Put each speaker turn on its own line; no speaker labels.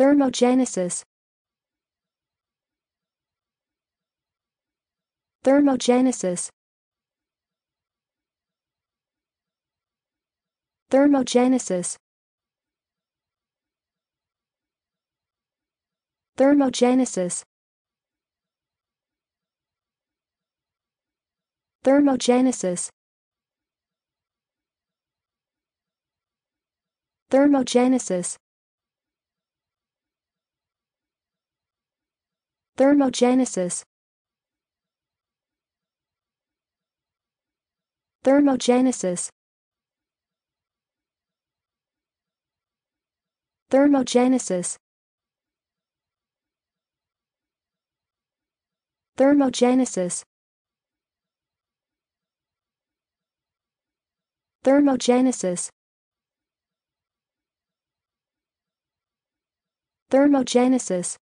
Thermogenesis. Thermogenesis. Thermogenesis. Thermogenesis. Thermogenesis. Thermogenesis. Thermogenesis. Thermogenesis. Thermogenesis. Thermogenesis. Thermogenesis. Thermogenesis.